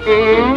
Mm-hmm.